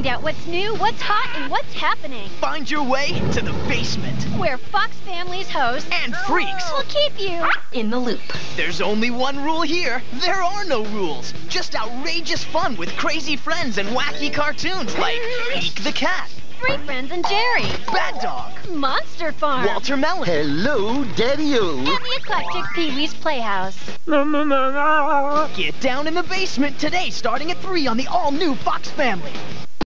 Find out what's new, what's hot, and what's happening. Find your way to the basement. Where Fox Family's hosts and freaks will keep you in the loop. There's only one rule here. There are no rules. Just outrageous fun with crazy friends and wacky cartoons like Eek the Cat. Three Friends and Jerry. Bad Dog. Monster Farm. Walter Melon. Hello, Daddy-O. And the eclectic Pee-wee's Playhouse. Get down in the basement today starting at 3 on the all-new Fox Family.